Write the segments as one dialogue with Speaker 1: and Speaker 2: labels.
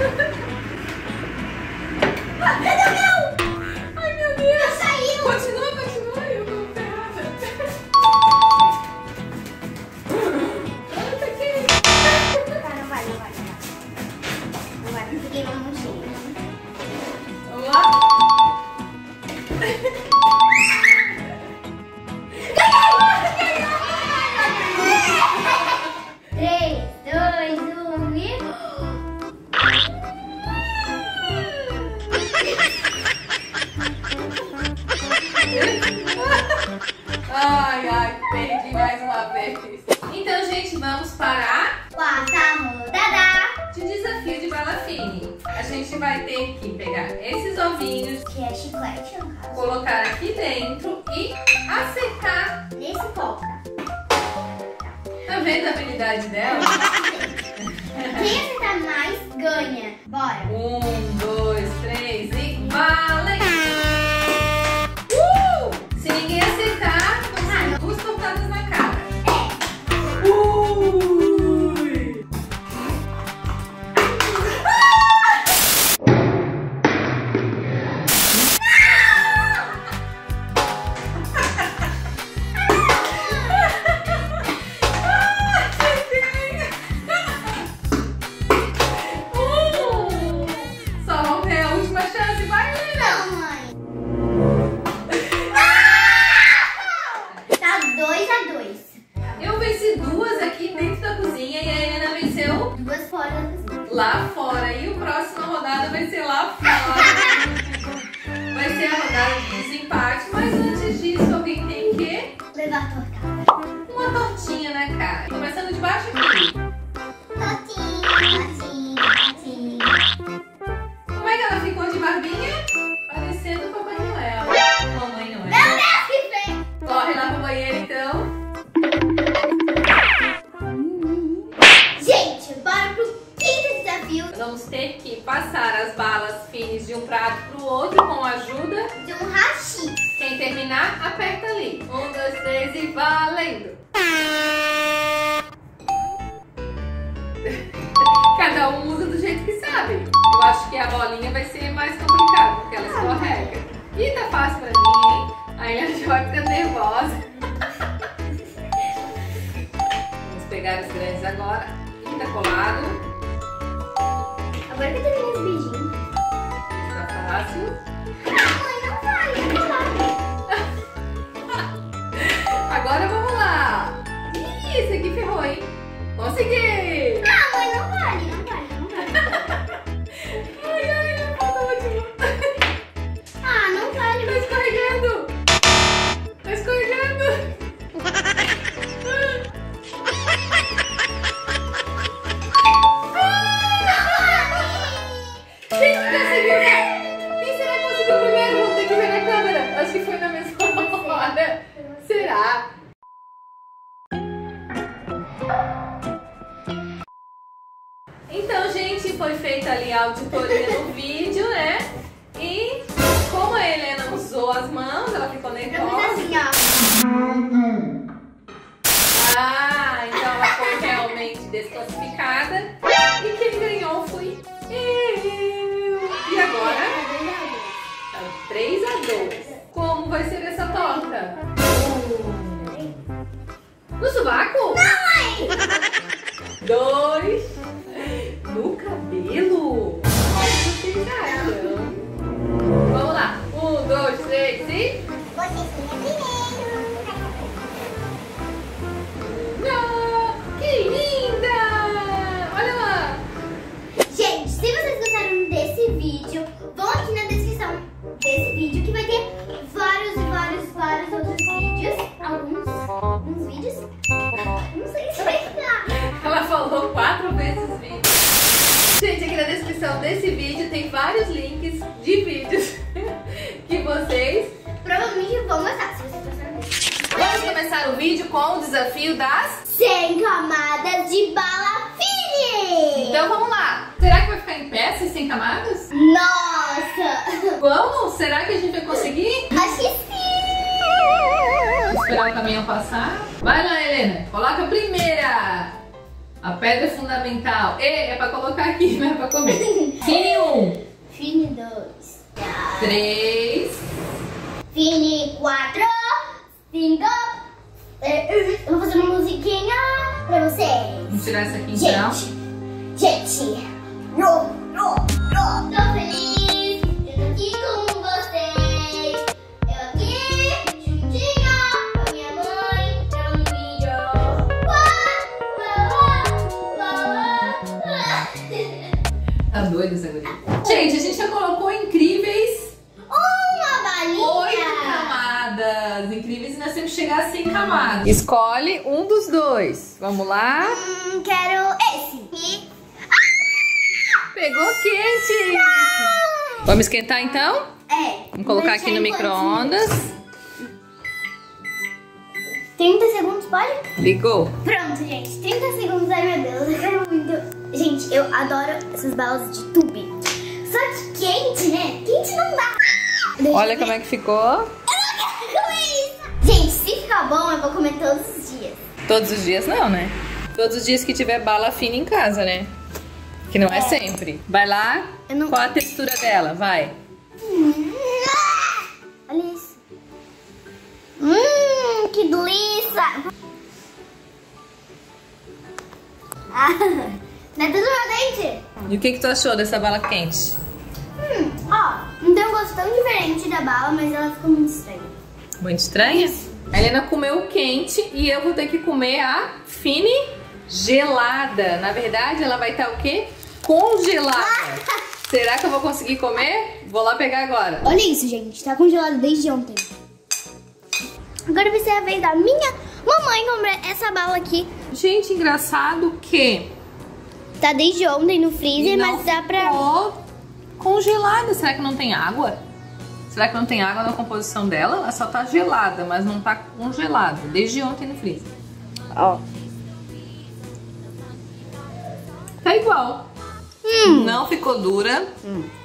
Speaker 1: Ha ha ha! Agora
Speaker 2: que colocar
Speaker 1: aqui,
Speaker 2: não
Speaker 1: é pra Tá doido essa guria. Gente, a gente já colocou incríveis
Speaker 2: Uma
Speaker 1: oito
Speaker 2: balinha.
Speaker 1: camadas. Incríveis e nós temos que chegar a 100 camadas. Escolhe um dos dois. Vamos lá.
Speaker 2: Hum, quero esse. E...
Speaker 1: Pegou quente. Vamos esquentar então?
Speaker 2: É.
Speaker 1: Vamos colocar aqui no micro-ondas.
Speaker 2: 30 segundos, pode?
Speaker 1: Ligou.
Speaker 2: Pronto, gente. 30 segundos. Ai, meu Deus. Eu quero muito. Gente, eu adoro essas balas de tube. Só que quente, né? Quente não dá. Deixa
Speaker 1: Olha como é que ficou.
Speaker 2: Eu não quero comer isso. Gente, se ficar bom, eu vou comer todos os dias.
Speaker 1: Todos os dias não, né? Todos os dias que tiver bala fina em casa, né? Que não é, sempre. Vai lá.
Speaker 2: Não-
Speaker 1: Qual a textura dela? Vai.
Speaker 2: Olha isso. Hum, que delícia. Ah, não é tudo meu dente?
Speaker 1: E o que, que tu achou dessa bala quente?
Speaker 2: Hum, ó, não tem um gosto tão diferente da bala, mas ela ficou muito estranha.
Speaker 1: Muito estranha? A Helena comeu o quente e eu vou ter que comer a fine gelada. Na verdade, ela vai estar o quê? Congelada. Será que eu vou conseguir comer? Vou lá pegar agora.
Speaker 2: Olha isso, gente. Tá congelado desde ontem. Agora vai ser a vez da minha mamãe comprar essa bala aqui.
Speaker 1: Gente, engraçado que
Speaker 2: Tá desde ontem no freezer,
Speaker 1: não
Speaker 2: mas dá pra...
Speaker 1: congelada. Será que não tem água? Será que não tem água na composição dela? Ela só tá gelada, mas não tá congelada. Desde ontem no freezer.
Speaker 2: Ó.
Speaker 1: Tá igual. Não ficou dura,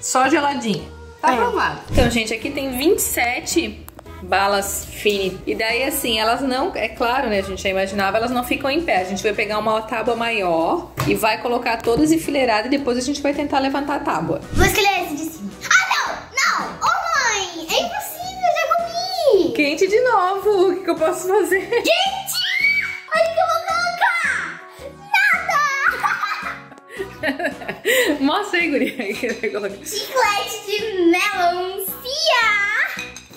Speaker 1: só geladinha. Tá
Speaker 2: É.
Speaker 1: aprovado. Então, gente, aqui tem 27 balas fini. E daí, assim, elas não... É claro, né? A gente já imaginava, elas não ficam em pé. A gente vai pegar uma tábua maior e vai colocar todas enfileiradas e depois a gente vai tentar levantar a tábua.
Speaker 2: Vou escolher esse de cima. Ah, não! Não! Ô, mãe! É impossível, já comi!
Speaker 1: Quente de novo. O que, que eu posso fazer?
Speaker 2: Gente! Olha o que eu vou colocar! Nada!
Speaker 1: Mostra aí, guria.
Speaker 2: Chiclete de melancia!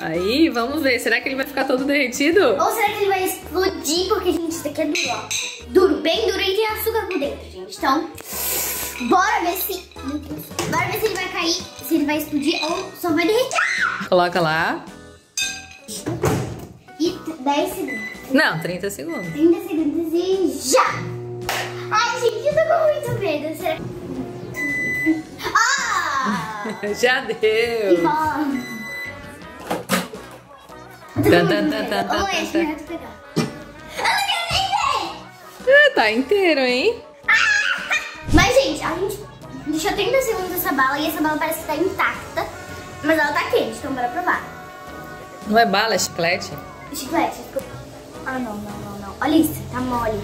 Speaker 1: Aí, vamos ver. Será que ele vai ficar todo derretido?
Speaker 2: Ou será que ele vai explodir? Porque, gente, isso daqui é duro, ó. Duro, bem duro e tem açúcar por dentro, gente. Então, bora ver se... Bora ver se ele vai cair, se ele vai explodir ou só vai derreter.
Speaker 1: Coloca lá.
Speaker 2: E 10 segundos.
Speaker 1: Não, 30 segundos.
Speaker 2: 30 segundos e já! Ai, gente, eu tô com muito medo. Será Ah!
Speaker 1: Já
Speaker 2: Que
Speaker 1: deu.
Speaker 2: bom! Pegar. Não!
Speaker 1: Ah, tá inteiro, hein?
Speaker 2: Mas, gente, a gente deixou 30 segundos essa bala e essa bala parece que tá intacta. Mas ela tá quente, então bora provar.
Speaker 1: Não é bala, é chiclete?
Speaker 2: Chiclete. ficou- Ah, não, não, não, não. Olha isso, tá mole.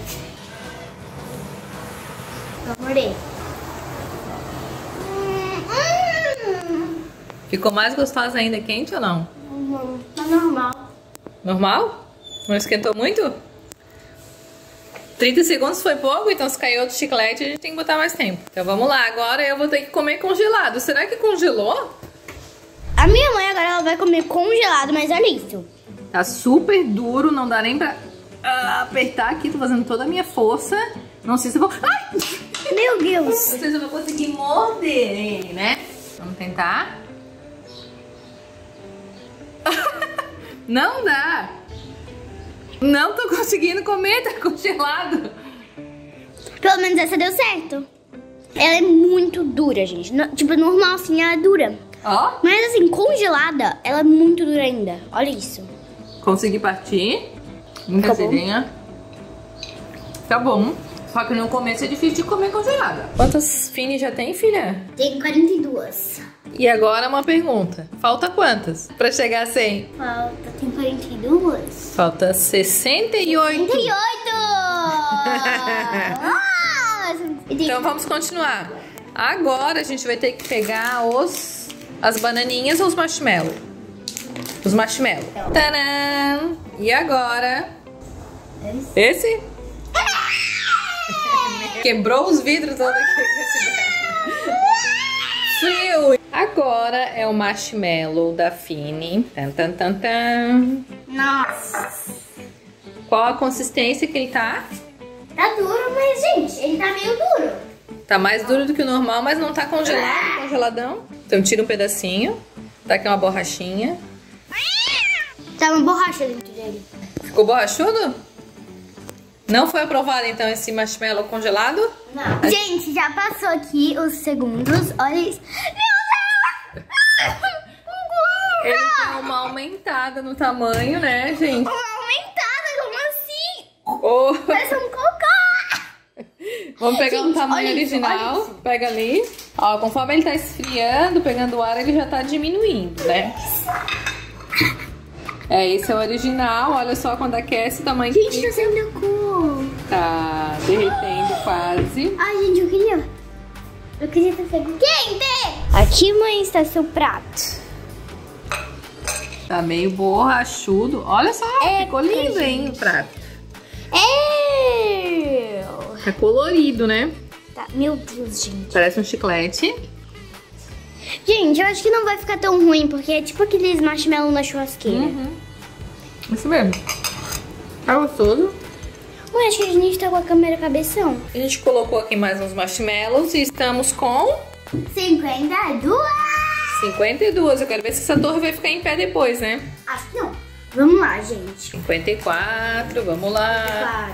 Speaker 2: Vou morder. Hum,
Speaker 1: Ficou mais gostosa ainda quente ou não?
Speaker 2: hum, tá normal.
Speaker 1: Normal? Não esquentou muito? 30 segundos foi pouco, então se caiu outro chiclete a gente tem que botar mais tempo. Então vamos lá, agora eu vou ter que comer congelado. Será que congelou?
Speaker 2: A minha mãe agora ela vai comer congelado, mas olha isso.
Speaker 1: Tá super duro, não dá nem pra ah, apertar aqui. Tô fazendo toda a minha força. Não sei se eu vou... Ai!
Speaker 2: Meu Deus.
Speaker 1: Não sei se eu vou conseguir morder ele, né? Vamos tentar. Não dá. Não tô conseguindo comer, tá congelado.
Speaker 2: Pelo menos essa deu certo. Ela é muito dura, gente. Tipo, normal assim, ela é dura.
Speaker 1: Ó,
Speaker 2: Mas assim, congelada, ela é muito dura ainda. Olha isso.
Speaker 1: consegui partir. Muita
Speaker 2: Tá
Speaker 1: serinha. Tá bom. Só que no começo é difícil de comer congelada. Quantas fini já tem, filha?
Speaker 2: Tem 42.
Speaker 1: E agora uma pergunta. Falta quantas pra chegar a 100?
Speaker 2: Falta, tem 42.
Speaker 1: Falta 68.
Speaker 2: 38! Ah,
Speaker 1: Então vamos continuar. Agora a gente vai ter que pegar os as bananinhas ou os marshmallow? Os marshmallow. Tadã! E agora? Esse? Quebrou os vidros todos aqui. Frio! Agora é o marshmallow da Fini. Tan, tan, tan, tan.
Speaker 2: Nossa.
Speaker 1: Qual a consistência que ele tá?
Speaker 2: Tá duro, mas, gente, ele tá meio duro.
Speaker 1: Tá mais duro do que o normal, mas não tá congelado, congeladão. Então tira um pedacinho. Tá aqui uma borrachinha.
Speaker 2: Tá uma borracha dentro dele.
Speaker 1: Ficou borrachudo? Não foi aprovado então esse marshmallow congelado?
Speaker 2: Não. Gente, já passou aqui os segundos. Olha isso. Meu Deus!
Speaker 1: Ele deu uma aumentada no tamanho, né, gente?
Speaker 2: Uma aumentada, como assim?
Speaker 1: Oh,
Speaker 2: Parece um cocô.
Speaker 1: vamos pegar
Speaker 2: Gente,
Speaker 1: tamanho
Speaker 2: olha isso,
Speaker 1: original.
Speaker 2: isso.
Speaker 1: Pega ali. Ó, conforme ele tá esfriando, pegando o ar, ele já tá diminuindo, né? É, esse é o original. Olha só quando aquece o tamanho que
Speaker 2: Gente, tá saindo cor.
Speaker 1: Tá derretendo quase.
Speaker 2: Ai, gente, eu queria. Eu queria estar quente. Aqui, mãe, está seu prato.
Speaker 1: Tá meio borrachudo. Olha só,
Speaker 2: É,
Speaker 1: ficou lindo,
Speaker 2: gente.
Speaker 1: hein, o prato.
Speaker 2: É.
Speaker 1: Tá colorido, né?
Speaker 2: Tá, meu Deus, gente.
Speaker 1: Parece um chiclete.
Speaker 2: Gente, eu acho que não vai ficar tão ruim, porque é tipo aqueles marshmallow na churrasqueira.
Speaker 1: Uhum. Isso mesmo. Tá gostoso.
Speaker 2: Ué, acho que a gente tá com a câmera cabeção.
Speaker 1: A gente colocou aqui mais uns marshmallows e estamos com
Speaker 2: 52?
Speaker 1: 52. Eu quero ver se essa torre vai ficar em pé depois, né?
Speaker 2: Acho que não. Vamos lá, gente.
Speaker 1: 54, vamos lá.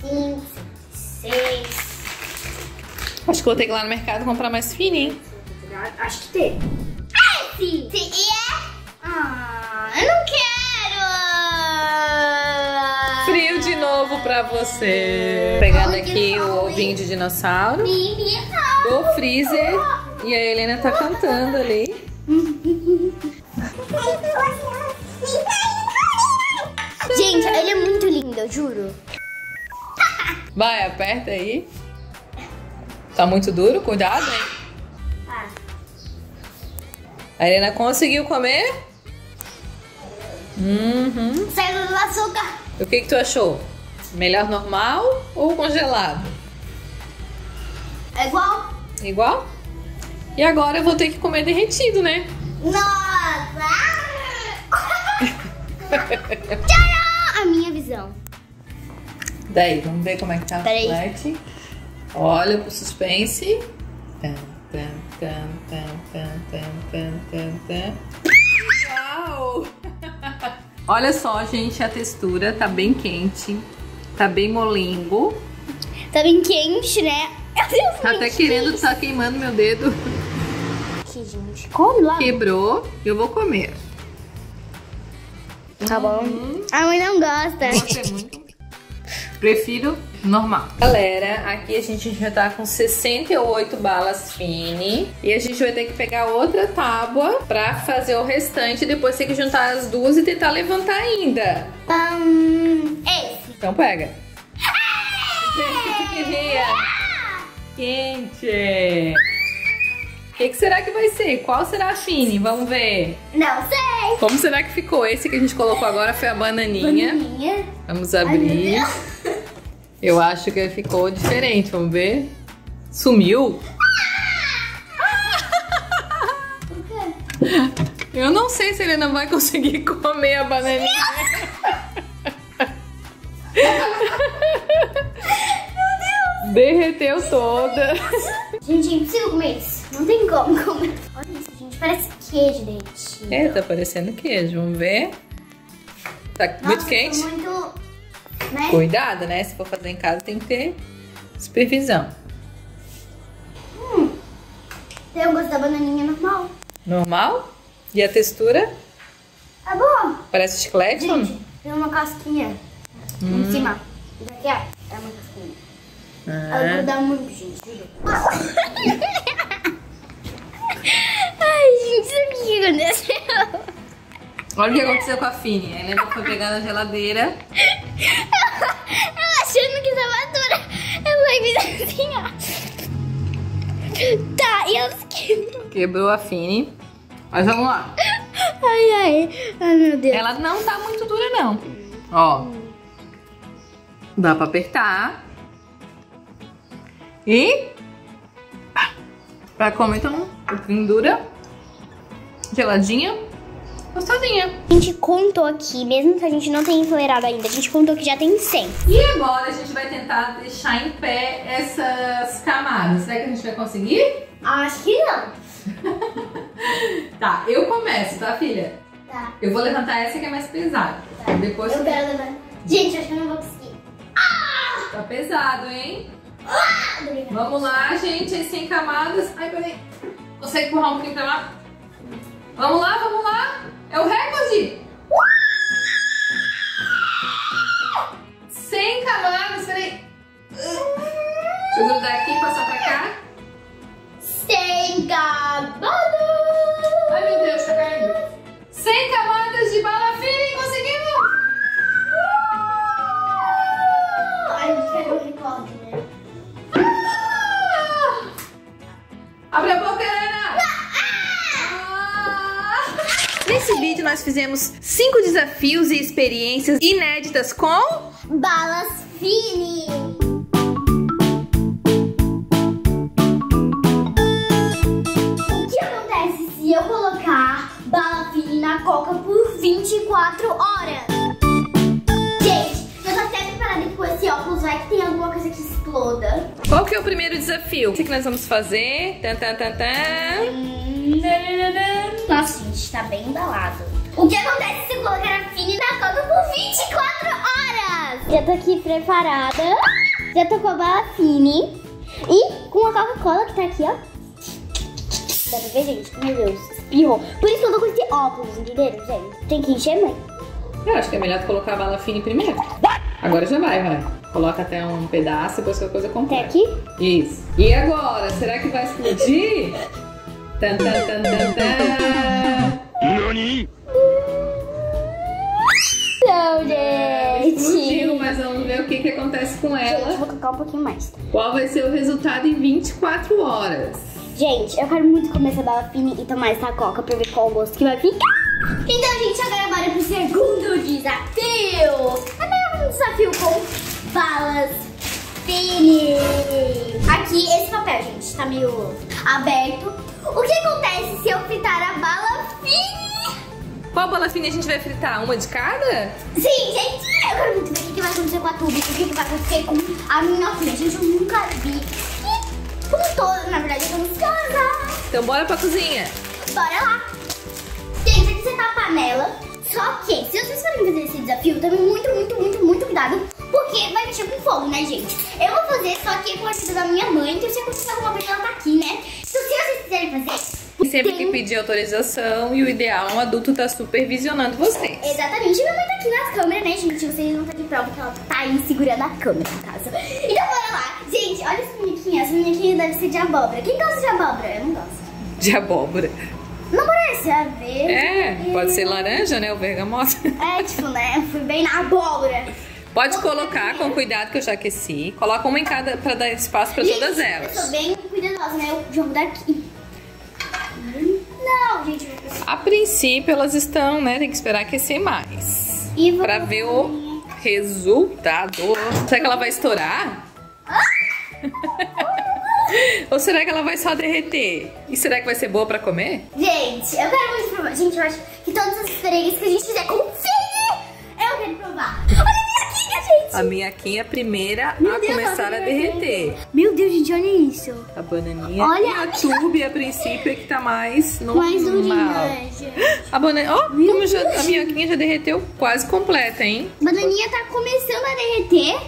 Speaker 2: 4, 5, 6.
Speaker 1: Acho que vou ter que ir lá no mercado comprar mais fininho.
Speaker 2: Acho que tem. Sim, e é? Ah, eu não quero!
Speaker 1: Frio de novo pra você. Pegando aqui o ovinho de dinossauro do freezer. E a Helena tá cantando ali.
Speaker 2: Gente, ele é muito lindo, eu juro.
Speaker 1: Vai, aperta aí. Tá muito duro? Cuidado, hein?
Speaker 2: Ah,
Speaker 1: A Helena conseguiu comer? Uhum.
Speaker 2: Saiu do açúcar.
Speaker 1: O que, que tu achou? Melhor normal ou congelado?
Speaker 2: É igual.
Speaker 1: Igual? E agora eu vou ter que comer derretido, né?
Speaker 2: Nossa! A minha visão.
Speaker 1: Daí, vamos ver como é que tá
Speaker 2: Peraí.
Speaker 1: o chocolate. Olha pro suspense. Tan, tan, tan, tan, tan, tan, tan, tan. Uau! Olha só, gente, a textura tá bem quente. Tá bem molengo.
Speaker 2: Tá bem quente, né? Meu Deus,
Speaker 1: Tá até querendo, tá queimando meu dedo.
Speaker 2: Aqui, gente. Come lá.
Speaker 1: Quebrou. Eu vou comer.
Speaker 2: Tá bom. A mãe não gosta.
Speaker 1: Nossa, é muito. Prefiro normal. Galera, aqui a gente já tá com 68 balas fine. E a gente vai ter que pegar outra tábua pra fazer o restante. Depois tem que juntar as duas e tentar levantar ainda.
Speaker 2: Um, esse.
Speaker 1: Então pega. Quente. O que, que, será que vai ser? Qual será a fine? Vamos ver.
Speaker 2: Não sei.
Speaker 1: Como será que ficou? Esse que a gente colocou agora foi a bananinha.
Speaker 2: Bananinha.
Speaker 1: Vamos abrir. Ai, Eu acho que ficou diferente. Vamos ver. Sumiu? Eu não sei se ele não vai conseguir comer a bananinha. Derreteu toda.
Speaker 2: Gente, é impossível comer isso. Não tem como comer. Olha isso, gente. Parece queijo derretido.
Speaker 1: É, tá parecendo queijo. Vamos ver. Tá
Speaker 2: Nossa,
Speaker 1: muito quente?
Speaker 2: muito... Né?
Speaker 1: Cuidado, né? Se for fazer em casa, tem que ter supervisão.
Speaker 2: Hum. Tem o gosto da bananinha normal.
Speaker 1: Normal? E a textura?
Speaker 2: É bom.
Speaker 1: Parece chiclete?
Speaker 2: Gente, tem uma casquinha
Speaker 1: Hum.
Speaker 2: em cima. Isso aqui é, é uma casquinha. Ela
Speaker 1: Ah.
Speaker 2: gruda muito, gente. Ai, gente, isso aqui aconteceu.
Speaker 1: Olha o que aconteceu com a Fini. A Helena foi pegar na geladeira.
Speaker 2: Ela achando que tava dura. Ela fez assim, ó. Tá, e eu fiquei...
Speaker 1: Quebrou a Fini. Mas vamos lá.
Speaker 2: Ai, ai. Ai, meu Deus.
Speaker 1: Ela não tá muito dura, não. Ó. Dá pra apertar. E... Pra comer, então, um pouquinho dura. Geladinha. Gostosinha.
Speaker 2: A gente contou aqui, mesmo que a gente não tenha enfileirado ainda, a gente contou que já tem 100.
Speaker 1: E agora a gente vai tentar deixar em pé essas camadas. Será que a gente vai conseguir?
Speaker 2: Acho que não.
Speaker 1: Tá, eu começo, tá, filha?
Speaker 2: Tá.
Speaker 1: Eu vou levantar essa que é mais pesada.
Speaker 2: Tá.
Speaker 1: Depois
Speaker 2: Eu quero levar. Gente, acho que eu não vou conseguir.
Speaker 1: tá pesado, hein?
Speaker 2: Obrigada.
Speaker 1: Vamos lá, gente, as 100 camadas. Ai, peraí. Consegue empurrar um pouquinho pra lá? Vamos lá, vamos lá. É o recorde. 100 camadas, peraí. Deixa eu grudar aqui e passar pra cá.
Speaker 2: Sem camadas.
Speaker 1: Ai, meu Deus, tá caindo. 100 camadas de bala fina, conseguimos!
Speaker 2: A gente quer um recorde, né?
Speaker 1: Ah! Abre a boca, Helena! Nesse vídeo nós fizemos 5 desafios e experiências inéditas com...
Speaker 2: Balas Fini. O que acontece se eu colocar bala Fini na coca por 24 horas? Gente, eu tô até preparada com esse óculos, vai que tem alguma coisa que exploda.
Speaker 1: Qual que é o primeiro desafio? O que que nós vamos fazer? Tan, tan, tan, tan.
Speaker 2: Nossa, gente, tá bem embalado. O que acontece se eu colocar a Fini na coca por 24 horas? Já tô aqui preparada. Já tô com a bala Fini. E com a Coca-Cola que tá aqui, ó. Dá pra ver, gente? Meu Deus, espirrou. Por isso que eu tô com esse óculos, entenderam, gente? Tem que encher muito.
Speaker 1: Eu acho que é melhor colocar a bala fina primeiro. Agora já vai, vai. Coloca até um pedaço, depois qualquer coisa
Speaker 2: Até
Speaker 1: completa.
Speaker 2: aqui?
Speaker 1: Isso. E agora, será que vai explodir? Tan, tan, tan, tan, tan.
Speaker 2: Não,
Speaker 1: Explodiu,
Speaker 2: gente.
Speaker 1: mas vamos ver o que, que acontece com
Speaker 2: Gente,
Speaker 1: ela.
Speaker 2: vou colocar um pouquinho mais.
Speaker 1: Qual vai ser o resultado em 24 horas?
Speaker 2: Gente, eu quero muito comer essa bala fina e tomar essa coca pra ver qual o gosto que vai ficar. Então, gente, agora bora pro segundo desafio. É um desafio com balas fine. Aqui, esse papel, gente, tá meio aberto. O que acontece se eu fritar a bala fine?
Speaker 1: Qual bala fina a gente vai fritar? Uma de cada?
Speaker 2: Sim, gente, eu quero muito ver o que que vai acontecer com a tubi, o que que vai acontecer com a minhoquinha. Gente, eu nunca vi. E como todo, na verdade, eu tô ansiosa.
Speaker 1: Então bora pra cozinha.
Speaker 2: Bora lá! Gente, aqui você tá a panela. Só que, se vocês forem fazer esse desafio, tomem muito, muito, muito, muito cuidado. Porque vai mexer com fogo, né, gente? Eu vou fazer, só que com a ajuda da minha mãe. Então, se acontecer alguma coisa, ela tá aqui, né? Então, se vocês quiserem fazer...
Speaker 1: Sempre que pedir autorização e o ideal é um adulto tá supervisionando vocês.
Speaker 2: Exatamente. Minha mãe tá aqui nas câmeras, né, gente? Vocês não tá de prova que ela tá aí segurando a câmera, no caso. Gente, olha essa minhoquinha. Essa minhoquinha deve ser de abóbora. Quem gosta de abóbora? Eu não gosto.
Speaker 1: De abóbora.
Speaker 2: Não parece? É verde.
Speaker 1: É, pode ser laranja, né? O bergamota.
Speaker 2: É, tipo, né? Fui bem na abóbora.
Speaker 1: Pode colocar com cuidado que eu já aqueci. Coloca uma em cada pra dar espaço pra
Speaker 2: Gente,
Speaker 1: todas
Speaker 2: Eu
Speaker 1: elas.
Speaker 2: sou bem né? Eu jogo daqui. Não, gente.
Speaker 1: A princípio elas estão, né? Tem que esperar aquecer mais.
Speaker 2: E
Speaker 1: Pra ver o resultado. Será que ela vai estourar? Ou será que ela vai só derreter? E será que vai ser boa pra comer?
Speaker 2: Gente, eu quero muito provar. Gente, eu acho que todas as experiências que a gente fizer com o Eu quero provar. Olha a minha quinha, gente.
Speaker 1: A é a primeira
Speaker 2: Meu
Speaker 1: a
Speaker 2: Deus,
Speaker 1: começar a derreter.
Speaker 2: Meu Deus, gente, olha isso.
Speaker 1: A bananinha
Speaker 2: Olha
Speaker 1: e a tube, a princípio, é que tá mais normal.
Speaker 2: Mais.
Speaker 1: A banana, ó,
Speaker 2: Meu
Speaker 1: como já, a minhaquinha já derreteu quase completa, hein?
Speaker 2: Bananinha tá começando a derreter.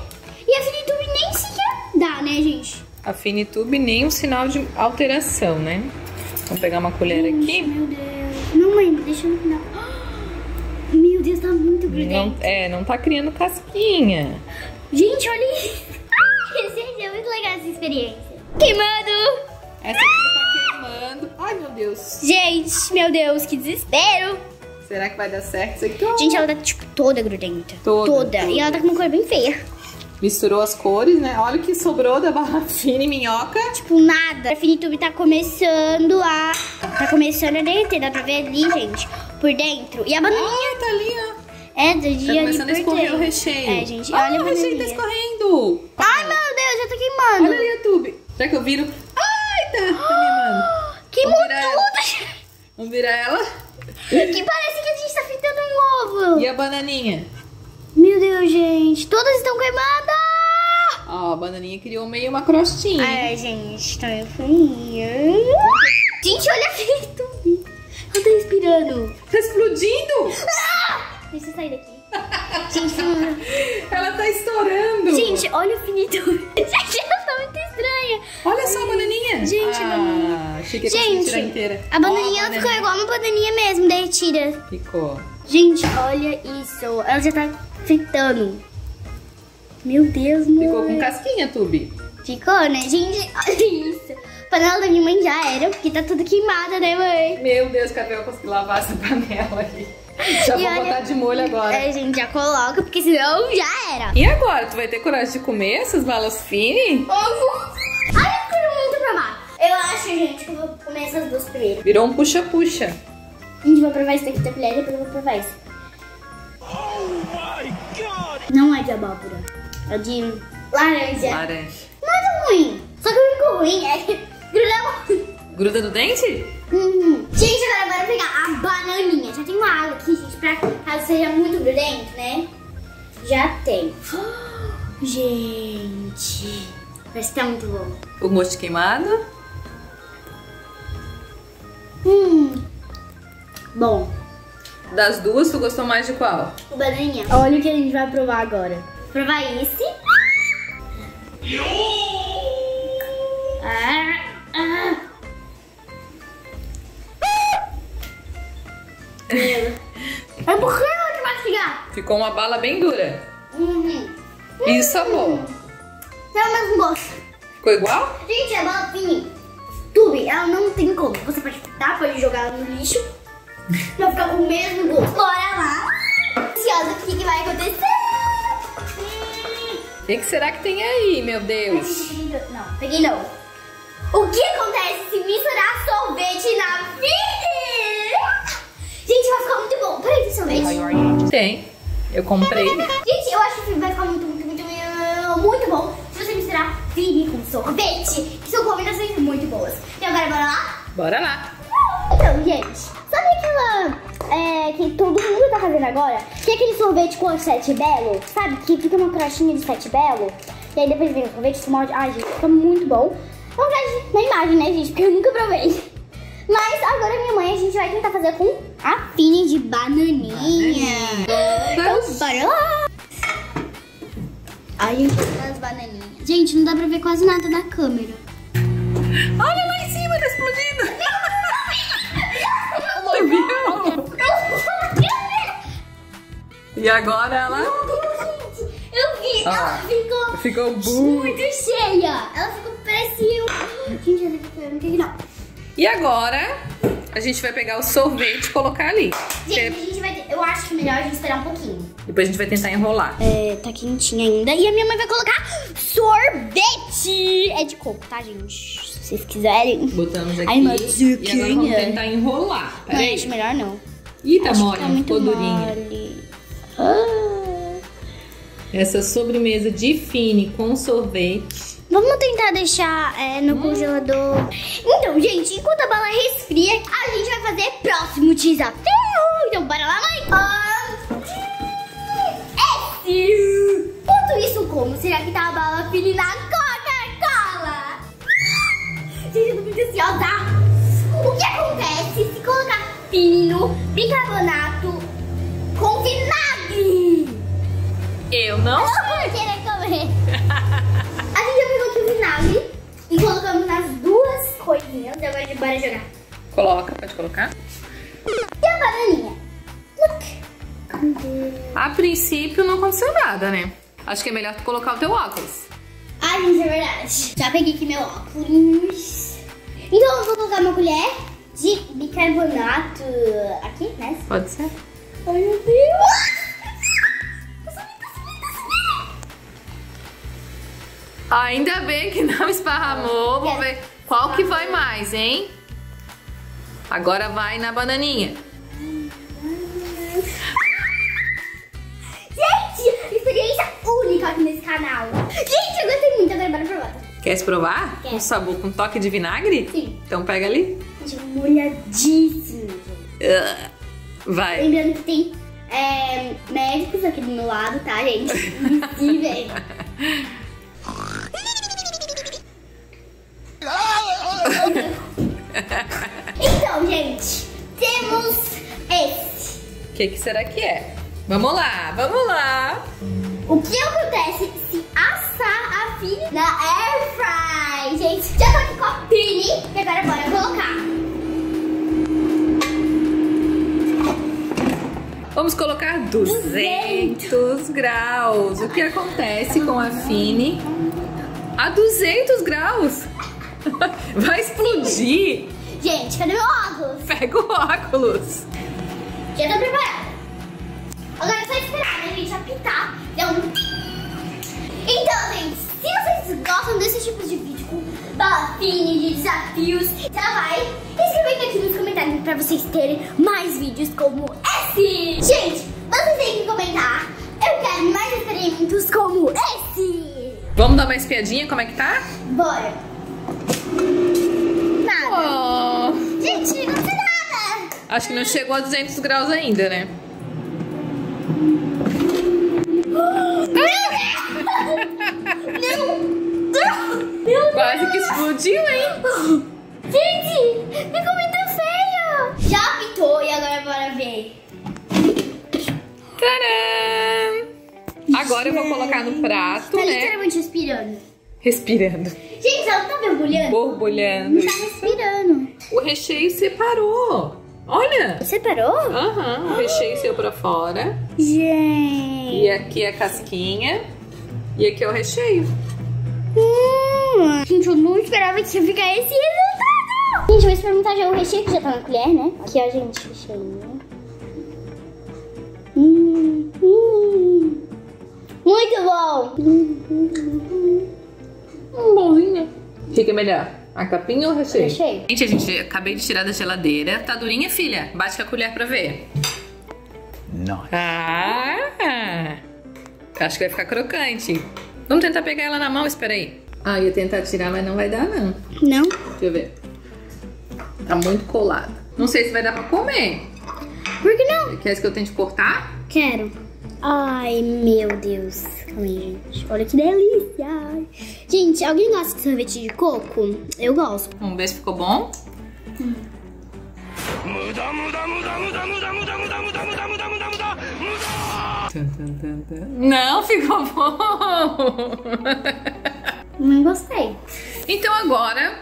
Speaker 2: E a Finitube nem sequer dá, né, gente?
Speaker 1: A finitube nem um sinal de alteração, né? Vamos pegar uma colher aqui.
Speaker 2: Meu Deus. Não lembro, deixa eu no final. Deus, tá muito grudento.
Speaker 1: Não, é, não tá criando casquinha.
Speaker 2: Gente, olha isso. Ai, gente, é muito legal essa experiência. Queimando.
Speaker 1: Essa aqui tá queimando. Ai, meu Deus.
Speaker 2: Gente, meu Deus, que desespero.
Speaker 1: Será que vai dar certo isso aqui?
Speaker 2: Gente, ela tá, tipo, toda grudenta.
Speaker 1: Toda,
Speaker 2: Toda.
Speaker 1: toda.
Speaker 2: E ela tá com uma cor bem feia.
Speaker 1: Misturou as cores, né? Olha o que sobrou da barra fina e minhoca.
Speaker 2: Tipo, nada. A Finitube tá começando a... Tá começando a derreter. Dá pra ver ali, gente, por dentro. E a bananinha
Speaker 1: Ai, tá ali, ó.
Speaker 2: é do
Speaker 1: Tá
Speaker 2: dia
Speaker 1: começando a escorrer
Speaker 2: dentro.
Speaker 1: o recheio.
Speaker 2: É, gente,
Speaker 1: Ai,
Speaker 2: olha
Speaker 1: o recheio tá escorrendo.
Speaker 2: Ai, meu Deus, já tá queimando.
Speaker 1: Olha ali a tube. Será que eu viro? Ai, tá, tá queimando.
Speaker 2: Queimou
Speaker 1: Vamos virar ela.
Speaker 2: tudo.
Speaker 1: Vamos virar ela.
Speaker 2: que parece que a gente tá fritando um ovo.
Speaker 1: E a bananinha?
Speaker 2: Meu Deus, gente. Todas estão queimadas.
Speaker 1: Ó, a bananinha criou meio uma crostinha.
Speaker 2: Ai, gente, tá meio fria. Gente, olha a Finitube. Ela tá respirando.
Speaker 1: Tá explodindo?
Speaker 2: Deixa eu sair daqui. Gente,
Speaker 1: Ela tá estourando.
Speaker 2: gente, olha o Finitube. Gente, ela tá muito estranha.
Speaker 1: Olha só a bananinha.
Speaker 2: Gente, a bananinha.
Speaker 1: ah, achei que
Speaker 2: Gente,
Speaker 1: tirar inteira.
Speaker 2: a bananinha ela ficou igual uma bananinha mesmo, derretida.
Speaker 1: Ficou.
Speaker 2: Gente, olha isso. Ela já tá fritando. Meu Deus, mãe.
Speaker 1: Ficou com casquinha, Tube.
Speaker 2: Ficou, né? Gente, olha isso. A panela da minha mãe já era, porque tá tudo queimada, né, mãe?
Speaker 1: Meu Deus, cadê eu consegui lavar essa panela aí? Já
Speaker 2: E
Speaker 1: vou
Speaker 2: olha-
Speaker 1: botar de molho agora.
Speaker 2: É, gente, já coloca, porque senão já era.
Speaker 1: E agora? Tu vai ter coragem de comer essas balas fine?
Speaker 2: Ai, eu quero muito provar. Eu acho, gente, que eu vou comer essas duas primeiro.
Speaker 1: Virou um puxa-puxa.
Speaker 2: Gente, vou provar esse daqui da colher e depois eu vou provar esse. Não é de abóbora. É de laranja.
Speaker 1: Laranja.
Speaker 2: Não é ruim. Só que o único ruim é que gruda.
Speaker 1: Gruda no dente?
Speaker 2: Uhum. Gente, agora bora pegar a bananinha. Já tem uma água aqui, gente, pra caso seja muito grudento, né? Já tem. Gente, parece que tá muito bom.
Speaker 1: O gosto queimado.
Speaker 2: Hum, bom.
Speaker 1: Das duas, tu gostou mais de qual?
Speaker 2: O bananinha. Olha o que a gente vai provar agora. Provar esse. Ah, ah. É vou te mastigar.
Speaker 1: Ficou uma bala bem dura.
Speaker 2: Uhum.
Speaker 1: E o sabor?
Speaker 2: Tem o mesmo gosto.
Speaker 1: Ficou igual?
Speaker 2: Gente, a bala fini. Tube, ela não tem como. Você pode fritar, pode jogar ela no lixo. Vai ficar com o mesmo gosto. Bora lá. Ansiosa, o que, que vai acontecer?
Speaker 1: O que, que será que tem aí, meu Deus?
Speaker 2: Não, peguei não. O que acontece se misturar sorvete na Fini? Gente, vai ficar muito bom. Peraí, tem sorvete?
Speaker 1: Tem. Eu comprei.
Speaker 2: Gente, eu acho que vai ficar muito, muito, muito, muito, muito bom se você misturar Fini com sorvete. Que são combinações muito boas. E agora, bora lá?
Speaker 1: Bora lá.
Speaker 2: Então, gente, sabe aquela é, que todo mundo tá fazendo agora? Que é aquele sorvete com sete belo, sabe? Que fica uma crostinha de sete belo. E aí depois vem o sorvete, se molde. Ai, gente, fica muito bom. Na verdade, na imagem, né, gente? Porque eu nunca provei. Mas agora minha mãe, a gente vai tentar fazer com a fine de bananinha. Então, bora lá. Ai, gente, as bananinhas. Gente, não dá pra ver quase nada na câmera.
Speaker 1: Olha lá em cima, tá explodindo. Viu? E agora ela
Speaker 2: Eu vi,
Speaker 1: Ó,
Speaker 2: ela ficou
Speaker 1: ficou.
Speaker 2: Muito cheia. Ela ficou Gente, não tem não.
Speaker 1: E agora, a gente vai pegar o sorvete e colocar ali.
Speaker 2: Gente, a gente vai... ter- Eu acho que melhor a gente esperar um pouquinho.
Speaker 1: Depois a gente vai tentar enrolar.
Speaker 2: É, tá quentinha ainda. E a minha mãe vai colocar sorvete. É de coco, tá, gente? Se vocês quiserem.
Speaker 1: Botamos aqui.
Speaker 2: Ai, uma
Speaker 1: e agora vamos tentar enrolar.
Speaker 2: Não,
Speaker 1: Peraí.
Speaker 2: gente, melhor não.
Speaker 1: Ih, tá
Speaker 2: Acho
Speaker 1: mole,
Speaker 2: tá
Speaker 1: não
Speaker 2: muito
Speaker 1: ficou durinha.
Speaker 2: mole. Ah.
Speaker 1: Essa sobremesa de fine com sorvete.
Speaker 2: Vamos tentar deixar é, no congelador. Então, gente, enquanto a bala resfria, a gente vai fazer próximo desafio. Então, bora lá, mãe. Ah, esse. Enquanto isso, como será que tá a bala fina na Coca-Cola? Gente, eu tô muito ansiosa. O que acontece se colocar fino, bicarbonato com vinagre?
Speaker 1: Eu não
Speaker 2: Eu vou querer comer. A gente já pegou aqui o vinagre e colocamos nas duas coisinhas. Agora a gente bora jogar.
Speaker 1: Coloca, pode colocar.
Speaker 2: E a bananinha? Look.
Speaker 1: A princípio não aconteceu nada, né? Acho que é melhor tu colocar o teu óculos.
Speaker 2: Ai, gente, é verdade. Já peguei aqui meu óculos. Então eu vou colocar uma colher de bicarbonato aqui, né?
Speaker 1: Pode ser?
Speaker 2: Ai, meu Deus.
Speaker 1: Ainda bem que não esparramou. Vamos ver qual que vai mais, hein? Agora vai na bananinha.
Speaker 2: Gente, experiência única aqui nesse canal. Gente, eu gostei muito. Agora bora provar.
Speaker 1: Quer provar?
Speaker 2: Quero.
Speaker 1: Um sabor com toque de vinagre?
Speaker 2: Sim.
Speaker 1: Então pega ali.
Speaker 2: Gente, molhadíssimo.
Speaker 1: Ugh. Vai.
Speaker 2: Lembrando que tem é, médicos aqui do meu lado, tá, gente? Invisíveis. Então, gente, temos esse.
Speaker 1: O que, que será que é? Vamos lá, vamos lá.
Speaker 2: O que acontece se assar a Fini na Air Fry? Gente, já tô aqui com a Fini e agora bora colocar.
Speaker 1: Vamos colocar 200 graus. O que acontece com a Fini a 200 graus? Vai explodir.
Speaker 2: Gente, cadê meu óculos?
Speaker 1: Pega o óculos.
Speaker 2: Já tô preparada. Agora é só esperar, né, gente? Apitar. Deu um... Então, gente, se vocês gostam desse tipo de vídeo com bala fine, de desafios, já vai escrevendo aqui nos comentários pra vocês terem mais vídeos como esse. Gente, vocês têm que comentar. Eu quero mais experimentos como esse.
Speaker 1: Vamos dar uma espiadinha como é que tá?
Speaker 2: Bora. Gente, não sei nada.
Speaker 1: acho que não chegou a 200 graus ainda, né? Quase que explodiu, hein?
Speaker 2: Gente, ficou muito feio! Já apitou e agora bora ver.
Speaker 1: Tcharam! Agora eu vou colocar no prato,
Speaker 2: Tá
Speaker 1: né?
Speaker 2: literalmente respirando.
Speaker 1: Respirando,
Speaker 2: Gente, ela tá mergulhando?
Speaker 1: borbulhando.
Speaker 2: Tá respirando.
Speaker 1: O recheio separou. Olha!
Speaker 2: Separou?
Speaker 1: Aham, o recheio saiu pra fora.
Speaker 2: Gente.
Speaker 1: E aqui é a casquinha. E aqui é o recheio.
Speaker 2: Hum. Gente, eu não esperava que ia ficar esse resultado. Gente, eu vou experimentar já o recheio que já tá na colher, né? Aqui, ó, gente, recheio. Hum, hum. Muito bom!
Speaker 1: Hum, bonzinho. Fica melhor. A capinha ou o recheio?
Speaker 2: Recheio.
Speaker 1: Gente, a gente acabei de tirar da geladeira. Tá durinha, filha? Bate com a colher pra ver.
Speaker 3: Não.
Speaker 1: Ah! Acho que vai ficar crocante. Vamos tentar pegar ela na mão, espera aí. Ah, eu ia tentar tirar, mas não vai dar, não.
Speaker 2: Não?
Speaker 1: Deixa eu ver. Tá muito colada. Não sei se vai dar pra comer.
Speaker 2: Por que não?
Speaker 1: Quer que eu tente cortar?
Speaker 2: Quero. Ai, meu Deus. Calma aí, gente. Olha que delícia. Gente, alguém gosta de sorvete de coco? Eu gosto.
Speaker 1: Vamos ver se ficou bom. Não ficou bom.
Speaker 2: Não gostei.
Speaker 1: Então agora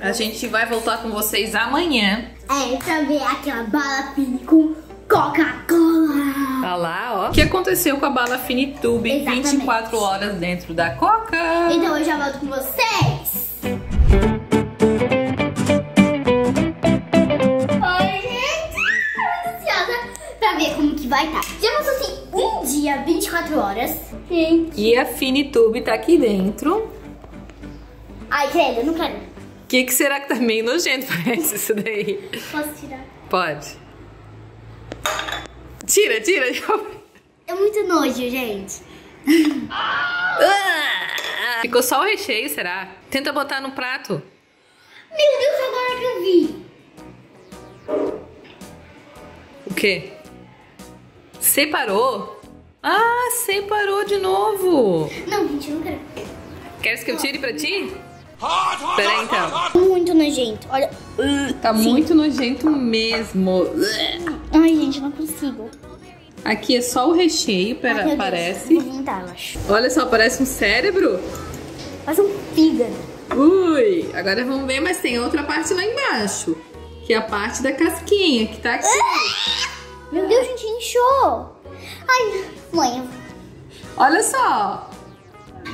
Speaker 1: a gente vai voltar com vocês amanhã.
Speaker 2: É, pra ver aquela bala com Coca-Cola.
Speaker 1: Tá lá, ó. O que aconteceu com a bala Finitube
Speaker 2: Exatamente.
Speaker 1: 24 horas dentro da Coca?
Speaker 2: Então eu já volto com vocês. Oi, gente. Ansiosa pra ver como que vai estar. Já passou assim um dia, 24 horas. Gente.
Speaker 1: E a Finitube tá aqui dentro.
Speaker 2: Ai, credo, eu não quero.
Speaker 1: O que, que será que tá meio nojento? Parece isso daí.
Speaker 2: Posso tirar?
Speaker 1: Pode. Tira, tira.
Speaker 2: É muito nojo, gente.
Speaker 1: Ah! Ficou só o recheio, será? Tenta botar no prato.
Speaker 2: Meu Deus, agora que eu vi.
Speaker 1: O quê? Separou? Ah, separou de novo.
Speaker 2: Não, gente, eu não quero.
Speaker 1: Queres que eu tire pra ti? Peraí, então.
Speaker 2: Muito nojento. Olha.
Speaker 1: Tá muito nojento mesmo.
Speaker 2: Ai, gente, eu não consigo.
Speaker 1: Aqui é só o recheio,
Speaker 2: Ai,
Speaker 1: pera,
Speaker 2: Deus,
Speaker 1: parece.
Speaker 2: Acho.
Speaker 1: Olha só, parece um cérebro.
Speaker 2: Faz um fígado.
Speaker 1: Ui, agora vamos ver, mas tem outra parte lá embaixo. Que é a parte da casquinha, que tá aqui.
Speaker 2: Meu Deus, gente, inchou. Ai, mãe.
Speaker 1: Olha só.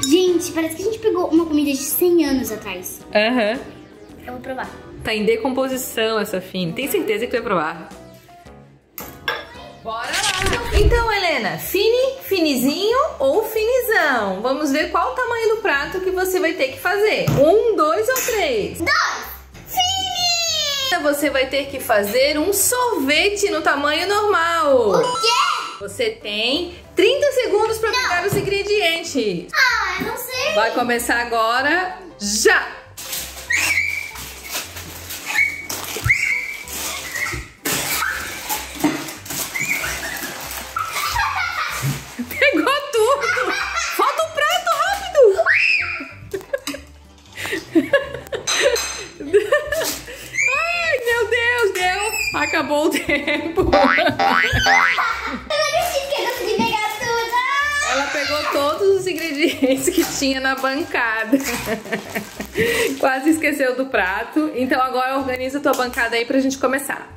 Speaker 2: Gente, parece que a gente pegou uma comida de 100 anos atrás.
Speaker 1: Aham.
Speaker 2: Eu vou provar.
Speaker 1: Tá em decomposição essa fine. Tem certeza que vai provar? Bora lá! Então, Helena, fine, finizinho ou finizão? Vamos ver qual o tamanho do prato que você vai ter que fazer. Um, dois ou três?
Speaker 2: Dois! Fini!
Speaker 1: Você vai ter que fazer um sorvete no tamanho normal.
Speaker 2: O quê?
Speaker 1: Você tem 30 segundos para pegar os ingredientes.
Speaker 2: Ah, eu não sei.
Speaker 1: Vai começar agora, já! Ingredientes que tinha na bancada. Quase esqueceu do prato. Então agora organiza a tua bancada aí pra gente começar.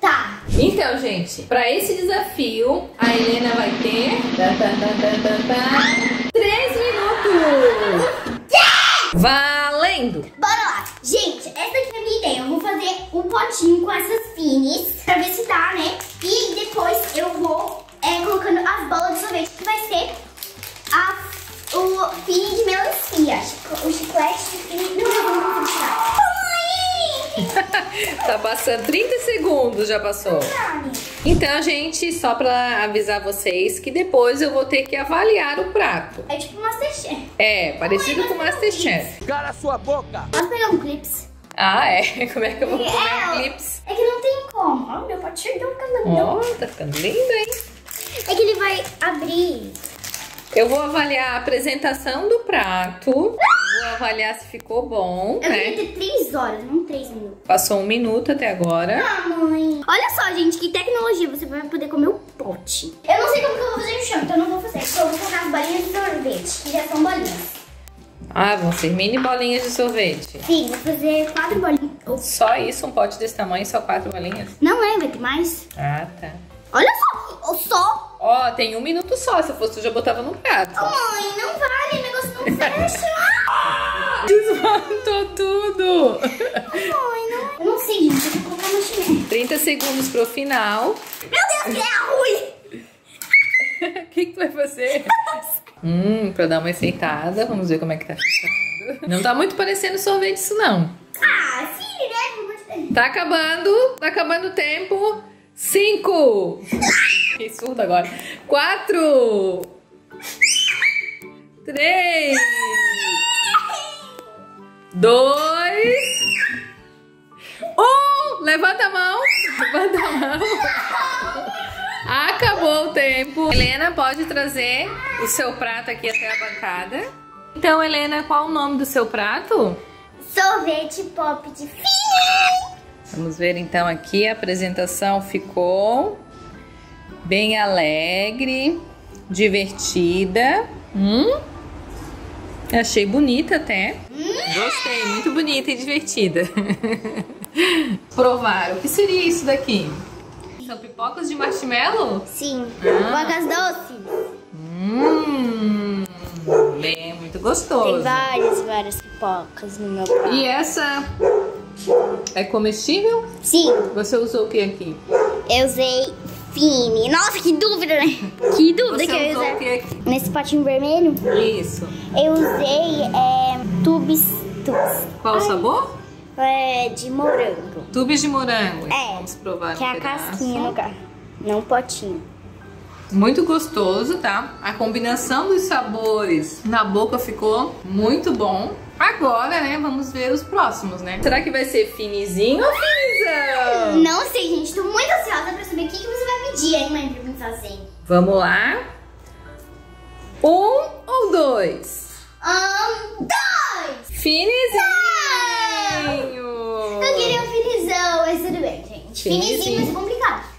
Speaker 2: Tá.
Speaker 1: Então, gente, pra esse desafio, a Helena vai ter. Tá, tá, tá, Três minutos! Valendo!
Speaker 2: Bora lá. Gente, essa aqui é a minha ideia. Eu vou fazer um potinho com essas finis
Speaker 1: passando 30 segundos, já passou. Então, gente, só pra avisar vocês que depois eu vou ter que avaliar o prato.
Speaker 2: É tipo Masterchef.
Speaker 1: É, parecido com o Masterchef.
Speaker 3: Cala sua boca!
Speaker 2: Posso pegar um clips?
Speaker 1: Ah, é? Como é que eu vou comer
Speaker 2: É,
Speaker 1: clips?
Speaker 2: É que não tem como. Ó, meu pote chegou ficando
Speaker 1: Ó, tá ficando lindo, hein?
Speaker 2: É que ele vai abrir.
Speaker 1: Eu vou avaliar a apresentação do prato. Vou avaliar se ficou bom,
Speaker 2: Eu
Speaker 1: né?
Speaker 2: ter 3 horas, não 3 minutos.
Speaker 1: Passou um minuto até agora.
Speaker 2: Ah, mãe. Olha só, gente, que tecnologia. Você vai poder comer o pote. Eu não sei como que eu vou fazer no chão, então eu não vou fazer. Porque eu vou colocar as bolinhas de sorvete, que já são bolinhas.
Speaker 1: Ah, vão ser mini bolinhas de sorvete.
Speaker 2: Sim, vou fazer quatro bolinhas.
Speaker 1: Só isso, um pote desse tamanho, só quatro bolinhas?
Speaker 2: Não é, vai ter mais.
Speaker 1: Ah, tá.
Speaker 2: Olha só, só.
Speaker 1: Ó, tem um minuto só. Se fosse, eu já botava no prato.
Speaker 2: Mãe, não vale, o negócio não fecha.
Speaker 1: Desmontou tudo.
Speaker 2: Mãe, não. Eu não sei, gente, eu vou colocar no chinelo.
Speaker 1: 30 segundos pro final.
Speaker 2: Meu Deus, que é ruim.
Speaker 1: O que, que tu vai fazer? hum, pra dar uma aceitada. Vamos ver como é que tá ficando. Não tá muito parecendo sorvete isso, não.
Speaker 2: Ah, sim, né?
Speaker 1: Tá acabando. Tá acabando o tempo. Cinco. Fiquei surda agora. Quatro. Três. Dois. Um. Levanta a mão. Levanta a mão. Acabou o tempo. Helena, pode trazer o seu prato aqui até a bancada. Então, Helena, qual o nome do seu prato?
Speaker 2: Sorvete pop de fini.
Speaker 1: Vamos ver então aqui, a apresentação ficou bem alegre, divertida. Hum? Achei bonita até. Gostei, muito bonita e divertida. Provar, o que seria isso daqui? São pipocas de marshmallow?
Speaker 2: Sim.
Speaker 1: Ah.
Speaker 2: Pipocas doces.
Speaker 1: Hum, bem, muito
Speaker 2: Tem
Speaker 1: gostoso.
Speaker 2: várias, várias pipocas no meu prato.
Speaker 1: E essa é comestível?
Speaker 2: Sim,
Speaker 1: Você usou o que aqui?
Speaker 2: eu usei Fini. Nossa, que dúvida, né? Que dúvida
Speaker 1: Você
Speaker 2: que eu ia
Speaker 1: usou
Speaker 2: usar.
Speaker 1: o que?
Speaker 2: Nesse potinho vermelho,
Speaker 1: Isso.
Speaker 2: eu usei é, tubes, tubes
Speaker 1: Qual o sabor?
Speaker 2: é, de morango.
Speaker 1: Tubes de morango.
Speaker 2: É,
Speaker 1: Vamos provar
Speaker 2: Que é
Speaker 1: um
Speaker 2: a
Speaker 1: pedaço.
Speaker 2: casquinha no lugar. Não potinho.
Speaker 1: Muito gostoso, tá? A combinação dos sabores na boca ficou muito bom. Agora, né, vamos ver os próximos, né? Será que vai ser finizinho ou finizão?
Speaker 2: Não sei, gente. Tô muito ansiosa pra saber o que, que você vai pedir, hein, mãe, pra mim fazer.
Speaker 1: Vamos lá. Um ou dois?
Speaker 2: Um, dois!
Speaker 1: Finizinho!
Speaker 2: Eu queria um finizão, mas tudo bem, gente.
Speaker 1: Finizinho.
Speaker 2: Finizinho, mas é complicado.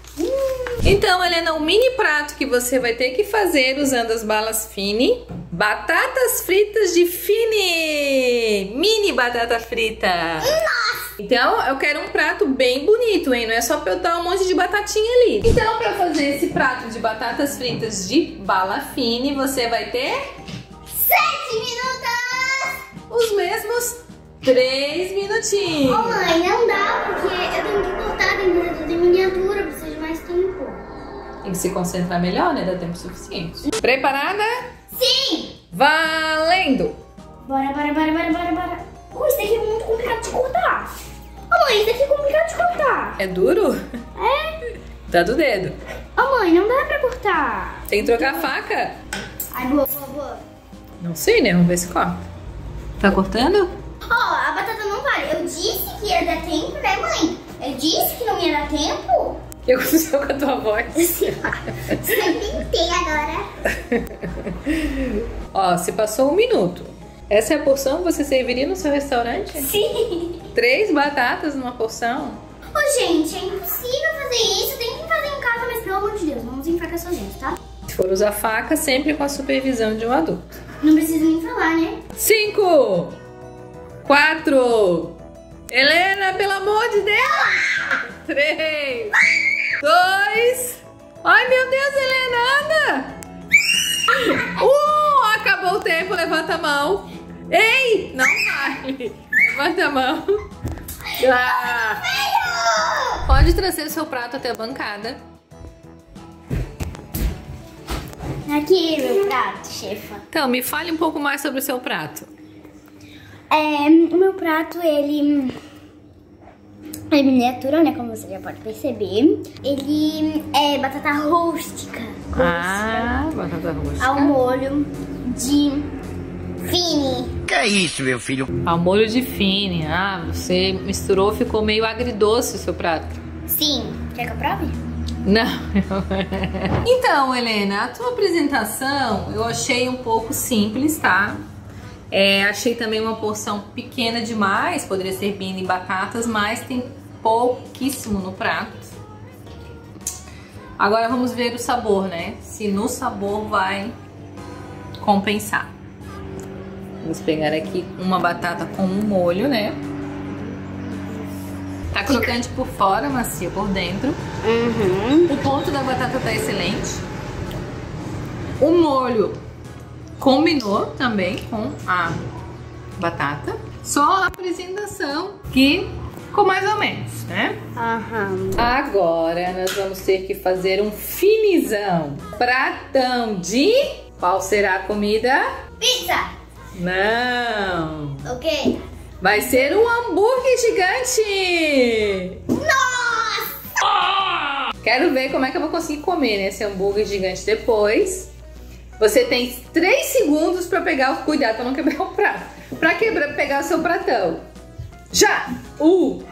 Speaker 1: Então, Helena, o mini prato que você vai ter que fazer usando as balas Fini, batatas fritas de Fini! Mini batata frita! Nossa! Então, eu quero um prato bem bonito, hein? Não é só pra eu dar um monte de batatinha ali. Então, pra fazer esse prato de batatas fritas de bala Fini, você vai ter
Speaker 2: Sete minutos!
Speaker 1: os mesmos três minutinhos.
Speaker 2: Ô, mãe, não dá, porque eu tenho que cortar dentro de miniatura,
Speaker 1: que se concentrar melhor, né? Dá tempo suficiente. Preparada?
Speaker 2: Sim!
Speaker 1: Valendo!
Speaker 2: Bora, bora, bora, bora, bora, bora. Oh, isso daqui é muito complicado de cortar. Ô, mãe, isso daqui é complicado de cortar.
Speaker 1: É duro?
Speaker 2: É?
Speaker 1: Tá do dedo.
Speaker 2: Ô, mãe, não dá pra cortar.
Speaker 1: Tem que trocar a faca?
Speaker 2: Ai, boa, boa, boa.
Speaker 1: Não sei, né? Vamos ver se corta. Tá cortando?
Speaker 2: Ó, a batata não vale. Eu disse que ia dar tempo, né, mãe? Eu disse que não ia dar tempo.
Speaker 1: O que aconteceu com a tua voz?
Speaker 2: Você pintei agora.
Speaker 1: Ó, se passou um minuto. Essa é a porção que você serviria no seu restaurante?
Speaker 2: Sim.
Speaker 1: Três batatas numa porção?
Speaker 2: Ô, gente, é impossível fazer isso. Tem que fazer em casa, mas pelo amor de Deus, não usem faca sozinhos, tá?
Speaker 1: Se for usar faca, sempre com a supervisão de um adulto.
Speaker 2: Não preciso nem falar, né?
Speaker 1: Cinco! Quatro! Helena, pelo amor de Deus! Três! Dois! Ai, meu Deus, Helena, anda! Um! Acabou o tempo, levanta a mão. Ei! Não vai! Levanta a mão. Ah. Pode trazer o seu prato até a bancada.
Speaker 2: Aqui, meu prato, chefa.
Speaker 1: Então, me fale um pouco mais sobre o seu prato.
Speaker 2: É, o meu prato, ele é miniatura, né? Como você já pode perceber. Ele é batata rústica.
Speaker 1: Ah, batata roxa.
Speaker 2: Ao molho de fini.
Speaker 3: Que é isso, meu filho?
Speaker 1: Ao molho de fine. Ah, você misturou, ficou meio agridoce o seu prato.
Speaker 2: Sim. Quer que eu prove?
Speaker 1: Não. então, Helena, a tua apresentação eu achei um pouco simples, tá? É, achei também uma porção pequena demais, poderia ser bem e batatas, mas tem pouquíssimo no prato. Agora vamos ver o sabor, né? Se no sabor vai compensar. Vamos pegar aqui uma batata com um molho, né? Tá crocante por fora, macia por dentro.
Speaker 2: Uhum.
Speaker 1: O ponto da batata tá excelente. O molho combinou também com a batata. Só a apresentação que ficou mais ou menos, né?
Speaker 2: Aham.
Speaker 1: Agora nós vamos ter que fazer um finizão. Pratão de... Qual será a comida?
Speaker 2: Pizza.
Speaker 1: Não.
Speaker 2: Ok.
Speaker 1: Vai ser um hambúrguer gigante.
Speaker 2: Nossa!
Speaker 1: Quero ver como é que eu vou conseguir comer né, esse hambúrguer gigante depois. Você tem 3 segundos para pegar o cuidado para não quebrar o prato. Para quebrar, pegar o seu pratão. Já! Um,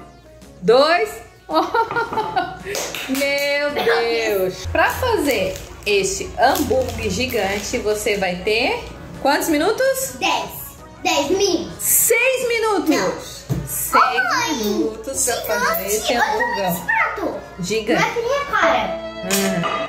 Speaker 1: dois. meu Deus! Para fazer este hambúrguer gigante, você vai ter quantos minutos?
Speaker 2: 10. 10 minutos.
Speaker 1: 6 minutos! 6
Speaker 2: mãe,
Speaker 1: minutos para fazer esse hambúrguer gigante.
Speaker 2: Que minha cara.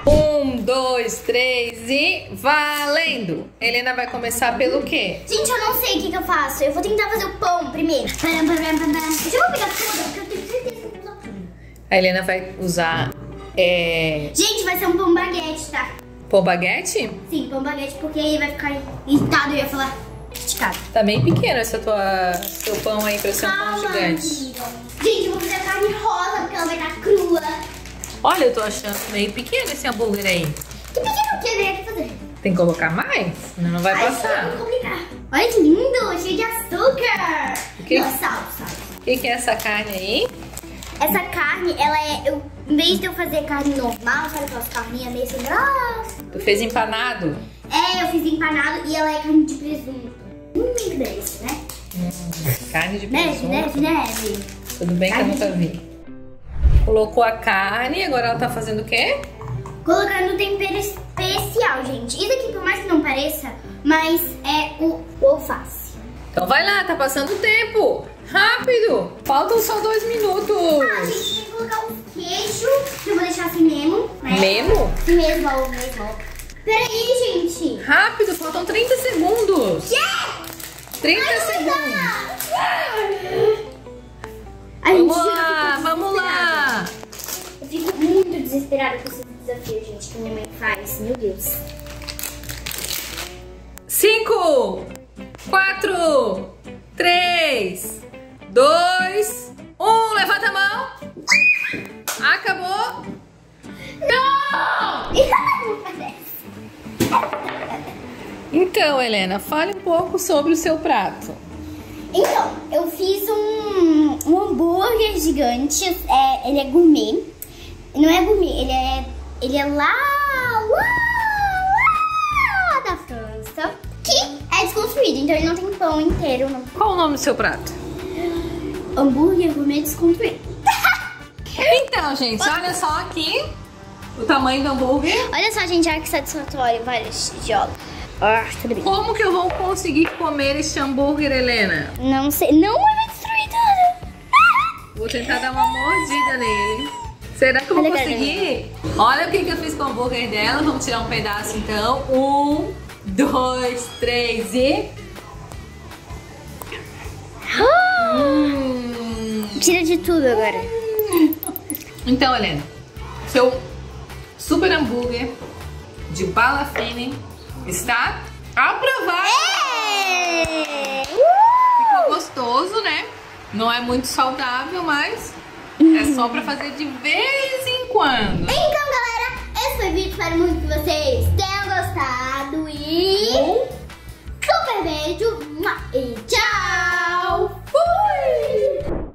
Speaker 1: Um, dois, três e valendo! Helena vai começar pelo quê?
Speaker 2: Gente, eu não sei o que, que eu faço. Eu vou tentar fazer o pão primeiro. Deixa eu pegar tudo, porque eu tenho certeza que eu vou usar tudo.
Speaker 1: A Helena vai usar É.
Speaker 2: Gente, vai ser um pão baguete, tá?
Speaker 1: Pão baguete?
Speaker 2: Sim, pão baguete, porque aí vai ficar irritado, eu ia falar esticado.
Speaker 1: Tá bem pequeno esse tua, seu pão aí pra ser um pão gigante.
Speaker 2: Gente, eu vou fazer a carne rosa, porque ela vai estar crua.
Speaker 1: Olha, eu tô achando meio pequeno esse hambúrguer aí.
Speaker 2: Que pequeno que eu venho aqui fazer.
Speaker 1: Tem que colocar mais? Senão não vai
Speaker 2: Ai,
Speaker 1: passar.
Speaker 2: Olha que lindo, cheio de açúcar.
Speaker 1: Que?
Speaker 2: Não, sal, sal.
Speaker 1: O que, que é essa carne aí?
Speaker 2: Essa carne, ela é. Eu, em vez de eu fazer carne normal, sabe aquelas carninhas meio sem graça?
Speaker 1: Tu fez empanado?
Speaker 2: É, eu fiz empanado e ela é carne de presunto. Hum, que delícia, né?
Speaker 1: Carne de
Speaker 2: Neve,
Speaker 1: presunto.
Speaker 2: neve, neve.
Speaker 1: Tudo bem que eu nunca vi. Colocou a carne, agora ela tá fazendo o quê?
Speaker 2: Colocando tempero especial, gente. Isso aqui, por mais que não pareça, mas é o, o alface.
Speaker 1: Então vai lá, tá passando o tempo. Rápido! Faltam só dois
Speaker 2: Ah,
Speaker 1: minutos.
Speaker 2: gente, tem que colocar o queijo, que eu vou deixar assim mesmo, né?
Speaker 1: Mesmo?
Speaker 2: Assim mesmo, mesmo. Peraí, gente.
Speaker 1: Rápido, faltam 30 segundos.
Speaker 2: Yeah!
Speaker 1: 30
Speaker 2: Ai,
Speaker 1: segundos.
Speaker 2: Ai,
Speaker 1: Vamos
Speaker 2: gente,
Speaker 1: lá, vamos lá.
Speaker 2: Eu fico muito desesperada com esse desafio, gente, que minha mãe faz. Meu Deus.
Speaker 1: 5, 4, 3, 2, 1. Levanta a mão. Acabou.
Speaker 2: Não!
Speaker 1: Então, Helena, fale um pouco sobre o seu prato.
Speaker 2: Então, eu fiz um, um hambúrguer gigante. É, ele é gourmet. Não é gourmet, ele é, ele é lá, lá, lá da França. Que é desconstruído, então ele não tem pão inteiro. Não.
Speaker 1: Qual o nome do seu prato?
Speaker 2: Hambúrguer gourmet desconstruído.
Speaker 1: Então, gente, olha só aqui o tamanho do hambúrguer.
Speaker 2: Olha só, gente, olha que satisfatório. Vários tijolos. Ah, tudo bem.
Speaker 1: Como que eu vou conseguir comer este hambúrguer, Helena?
Speaker 2: Não sei. Não vai destruir tudo.
Speaker 1: Vou tentar dar uma mordida nele. Será que eu vou conseguir? Olha o que, que eu fiz com o hambúrguer dela. Vamos tirar um pedaço então. Um, dois, três e. Hum.
Speaker 2: Tira de tudo agora.
Speaker 1: Então, Helena, seu super hambúrguer de balafine Está aprovado!
Speaker 2: É!
Speaker 1: Ficou gostoso, né? Não é muito saudável, mas é só pra fazer de vez em quando.
Speaker 2: Então, galera, esse foi o vídeo. Espero muito que vocês tenham gostado. E...
Speaker 1: Um
Speaker 2: Super beijo. E tchau. Fui.